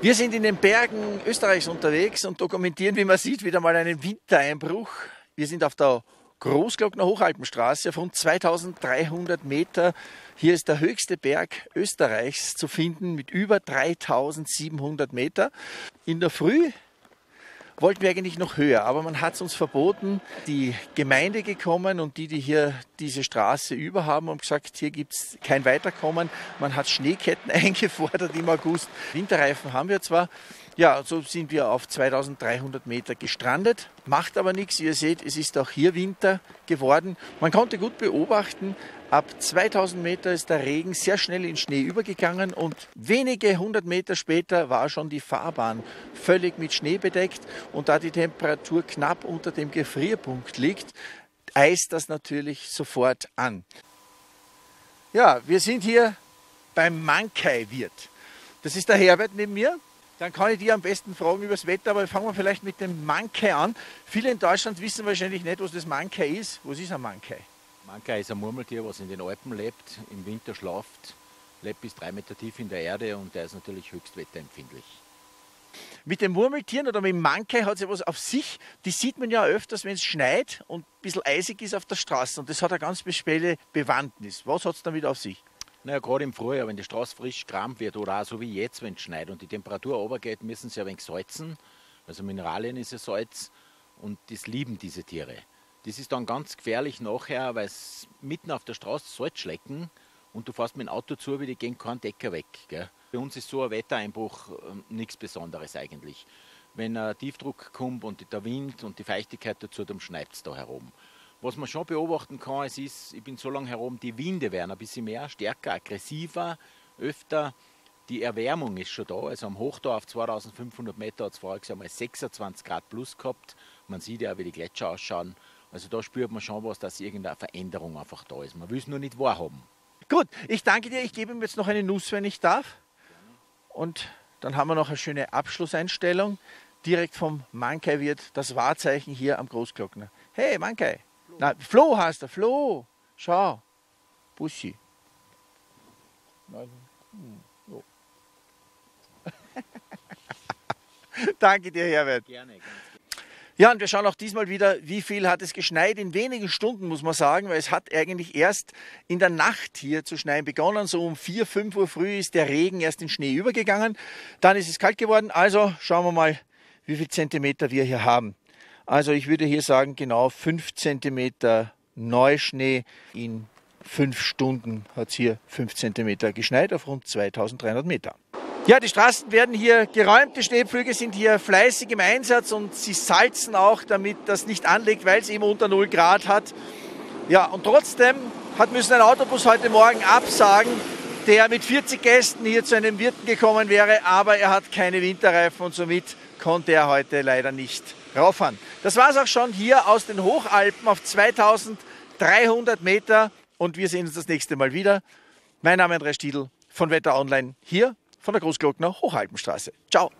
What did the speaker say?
Wir sind in den Bergen Österreichs unterwegs und dokumentieren, wie man sieht, wieder mal einen Wintereinbruch. Wir sind auf der Großglockner Hochalpenstraße rund 2300 Meter. Hier ist der höchste Berg Österreichs zu finden mit über 3700 Meter. In der Früh wollten wir eigentlich noch höher, aber man hat es uns verboten. Die Gemeinde gekommen und die, die hier diese Straße über haben, haben gesagt, hier gibt es kein Weiterkommen. Man hat Schneeketten eingefordert im August. Winterreifen haben wir zwar. Ja, so sind wir auf 2300 Meter gestrandet. Macht aber nichts. Ihr seht, es ist auch hier Winter geworden. Man konnte gut beobachten, Ab 2000 Meter ist der Regen sehr schnell in Schnee übergegangen und wenige hundert Meter später war schon die Fahrbahn völlig mit Schnee bedeckt. Und da die Temperatur knapp unter dem Gefrierpunkt liegt, eist das natürlich sofort an. Ja, wir sind hier beim Mankai-Wirt. Das ist der Herbert neben mir. Dann kann ich dir am besten fragen über das Wetter, aber fangen wir vielleicht mit dem Mankai an. Viele in Deutschland wissen wahrscheinlich nicht, was das Mankai ist. Was ist ein Mankai? Manka ist ein Murmeltier, was in den Alpen lebt, im Winter schlaft, lebt bis drei Meter tief in der Erde und der ist natürlich höchst wetterempfindlich. Mit den Murmeltieren oder mit dem Mankai hat es ja was auf sich. Die sieht man ja öfters, wenn es schneit und ein bisschen eisig ist auf der Straße. Und das hat eine ganz spezielle Bewandtnis. Was hat es damit auf sich? Naja, gerade im Frühjahr, wenn die Straße frisch kram wird oder auch so wie jetzt, wenn es schneit und die Temperatur runtergeht, müssen sie ein wenig salzen. Also Mineralien ist ja Salz und das lieben diese Tiere. Das ist dann ganz gefährlich nachher, weil es mitten auf der Straße Salz schlecken und du fährst mit dem Auto zu, wie die gehen keinen Decker weg. Gell? Bei uns ist so ein Wettereinbruch äh, nichts Besonderes eigentlich. Wenn ein Tiefdruck kommt und der Wind und die Feuchtigkeit dazu, dann schneit es da herum. Was man schon beobachten kann, es ist, ich bin so lange herum, die Winde werden ein bisschen mehr, stärker, aggressiver, öfter. Die Erwärmung ist schon da. Also am Hochdau auf 2500 Meter hat es voriges Jahr mal 26 Grad plus gehabt. Man sieht ja, wie die Gletscher ausschauen. Also da spürt man schon was, dass irgendeine Veränderung einfach da ist. Man will es nur nicht wahrhaben. Gut, ich danke dir. Ich gebe ihm jetzt noch eine Nuss, wenn ich darf. Und dann haben wir noch eine schöne Abschlusseinstellung. Direkt vom Mankai wird das Wahrzeichen hier am Großglockner. Hey, Mankai. Flo. Na, Flo heißt er. Flo. Schau. Bussi. Hm, so. Danke dir, Herbert. Gerne, ganz ja, und wir schauen auch diesmal wieder, wie viel hat es geschneit. In wenigen Stunden muss man sagen, weil es hat eigentlich erst in der Nacht hier zu schneien begonnen. So um 4, 5 Uhr früh ist der Regen erst in Schnee übergegangen. Dann ist es kalt geworden. Also schauen wir mal, wie viel Zentimeter wir hier haben. Also ich würde hier sagen, genau 5 Zentimeter Neuschnee. In 5 Stunden hat es hier 5 Zentimeter geschneit auf rund 2300 Meter. Ja, die Straßen werden hier geräumt, die Schneepflüge sind hier fleißig im Einsatz und sie salzen auch, damit das nicht anlegt, weil es eben unter 0 Grad hat. Ja, und trotzdem hat müssen ein Autobus heute Morgen absagen, der mit 40 Gästen hier zu einem Wirten gekommen wäre, aber er hat keine Winterreifen und somit konnte er heute leider nicht rauffahren. Das war es auch schon hier aus den Hochalpen auf 2300 Meter und wir sehen uns das nächste Mal wieder. Mein Name ist Andreas Stiedl von Wetter Online hier von der Großglockner Hochalpenstraße. Ciao!